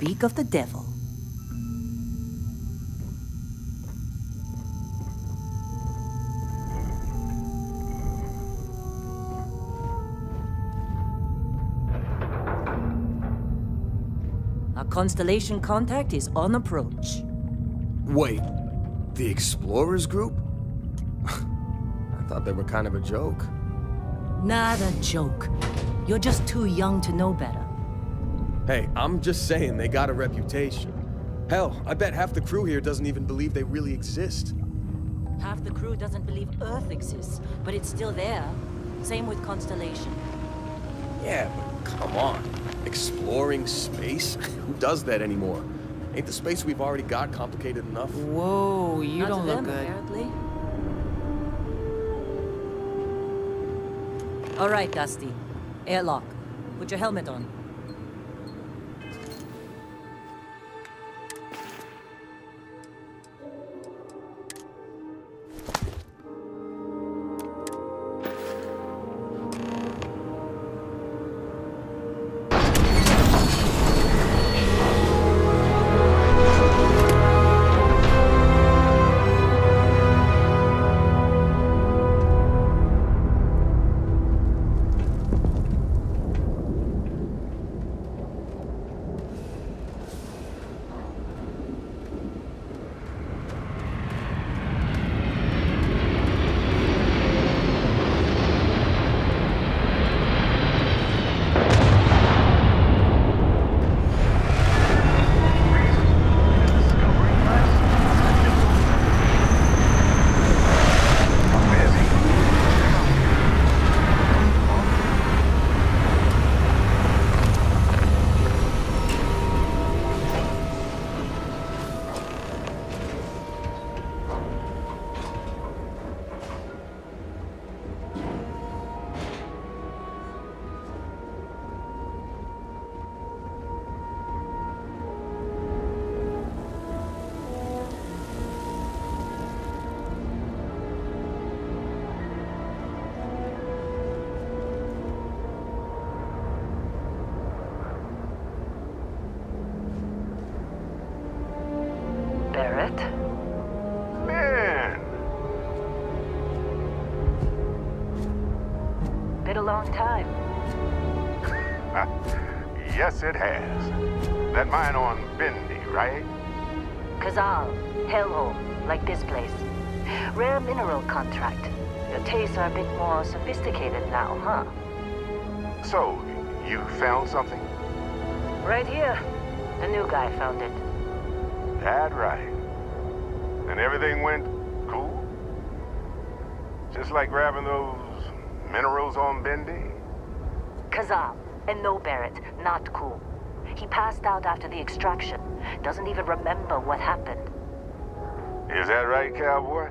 Speak of the devil. Our constellation contact is on approach. Wait, the Explorers group? I thought they were kind of a joke. Not a joke. You're just too young to know better. Hey, I'm just saying they got a reputation. Hell, I bet half the crew here doesn't even believe they really exist. Half the crew doesn't believe Earth exists, but it's still there. Same with Constellation. Yeah, but come on. Exploring space? Who does that anymore? Ain't the space we've already got complicated enough? Whoa, you Not don't to look them, good. apparently. All right, Dusty. Airlock. Put your helmet on. Long time. yes it has. That mine on Bendy, right? Kazal, hellhole, like this place. Rare mineral contract. Your tastes are a bit more sophisticated now, huh? So, you found something? Right here. The new guy found it. That right. And everything went cool? Just like grabbing those minerals on Bendy? Kazal, and no Barrett, not cool. He passed out after the extraction. Doesn't even remember what happened. Is that right, cowboy?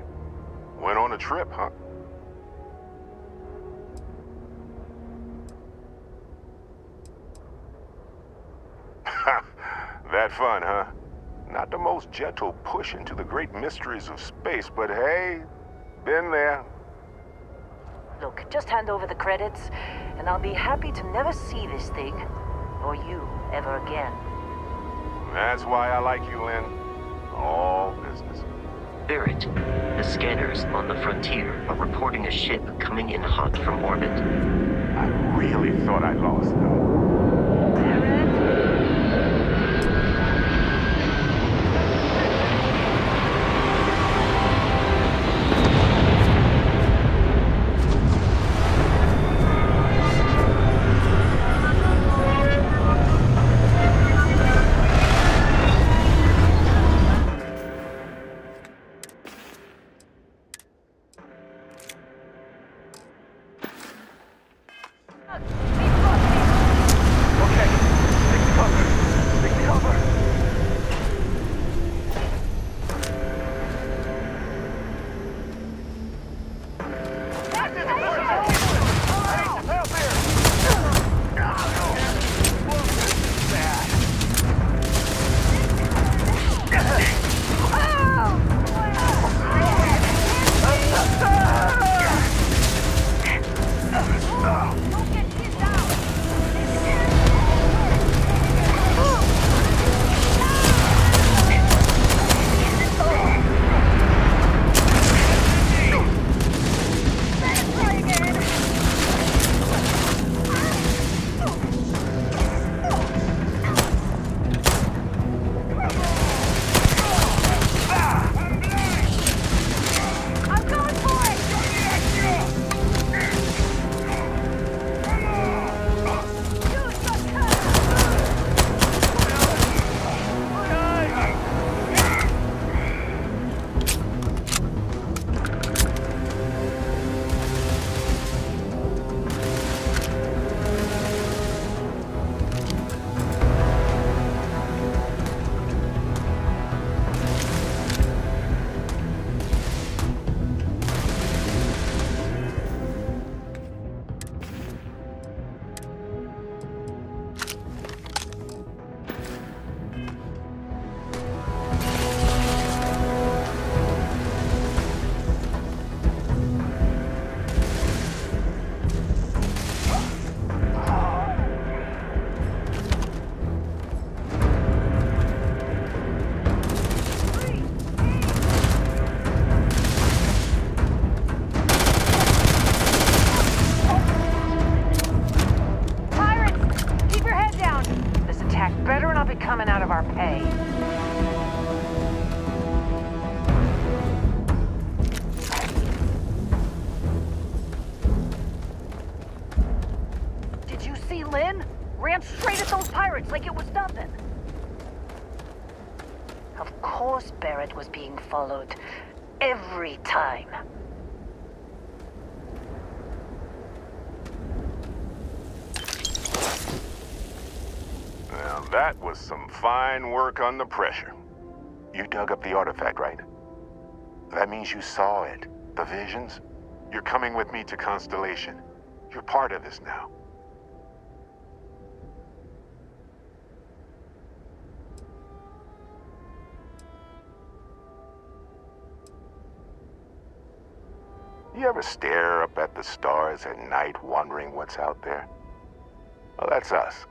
Went on a trip, huh? that fun, huh? Not the most gentle push into the great mysteries of space, but hey, been there. Look, just hand over the credits, and I'll be happy to never see this thing, or you, ever again. That's why I like you, Lin. All business. Barrett, the scanners on the frontier are reporting a ship coming in hot from orbit. I really thought I lost them. Followed. Every time. Now that was some fine work under pressure. You dug up the artifact, right? That means you saw it. The visions? You're coming with me to Constellation. You're part of this now. You ever stare up at the stars at night wondering what's out there? Well, that's us.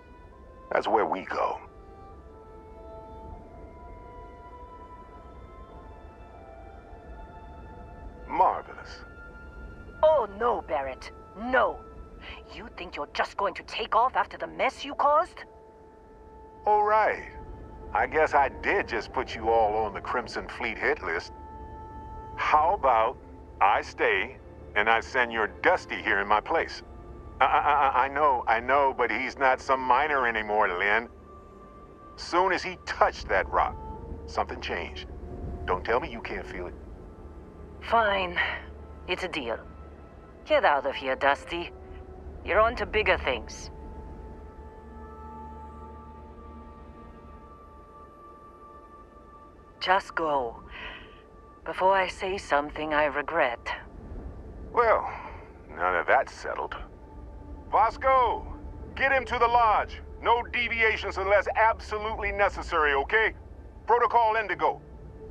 That's where we go. Marvelous. Oh, no, Barrett. No. You think you're just going to take off after the mess you caused? Oh, right. I guess I did just put you all on the Crimson Fleet hit list. How about I stay, and I send your Dusty here in my place. I, I, I know, I know, but he's not some miner anymore, Lin. Soon as he touched that rock, something changed. Don't tell me you can't feel it. Fine. It's a deal. Get out of here, Dusty. You're on to bigger things. Just go. Before I say something I regret. Well, none of that's settled. Vasco, get him to the lodge. No deviations unless absolutely necessary, okay? Protocol Indigo.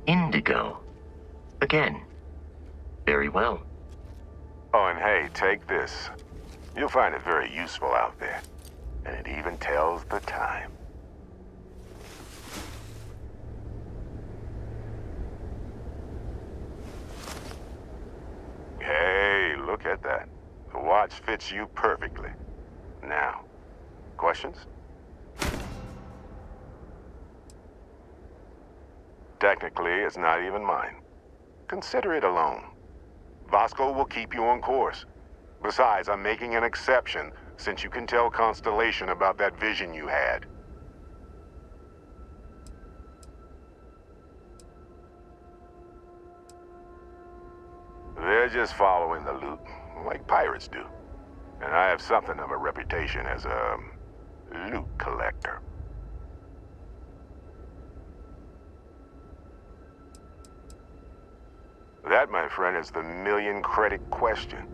Indigo. Again. Very well. Oh, and hey, take this. You'll find it very useful out there. And it even tells the time. Hey, look at that. The watch fits you perfectly. Now, questions? Technically, it's not even mine. Consider it a loan. Vasco will keep you on course. Besides, I'm making an exception since you can tell Constellation about that vision you had. They're just following the loot, like pirates do. And I have something of a reputation as a loot collector. That, my friend, is the million credit question.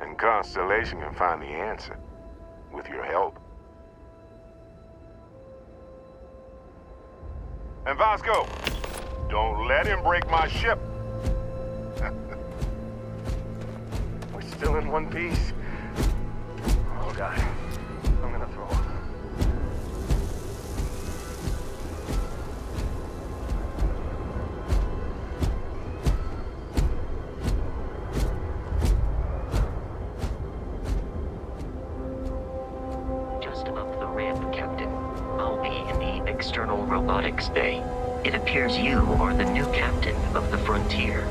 And Constellation can find the answer. With your help. And Vasco, don't let him break my ship. We're still in one piece. God. I'm gonna throw up. Just above the ramp, Captain. I'll be in the external robotics bay. It appears you are the new captain of the frontier.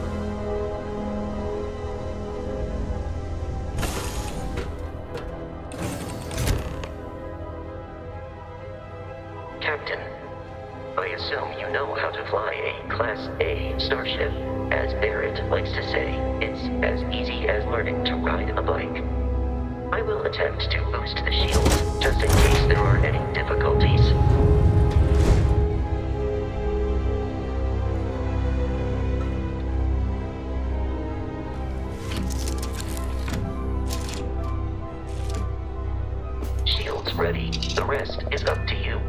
as easy as learning to ride a bike. I will attempt to boost the shield, just in case there are any difficulties. Shields ready. The rest is up to you.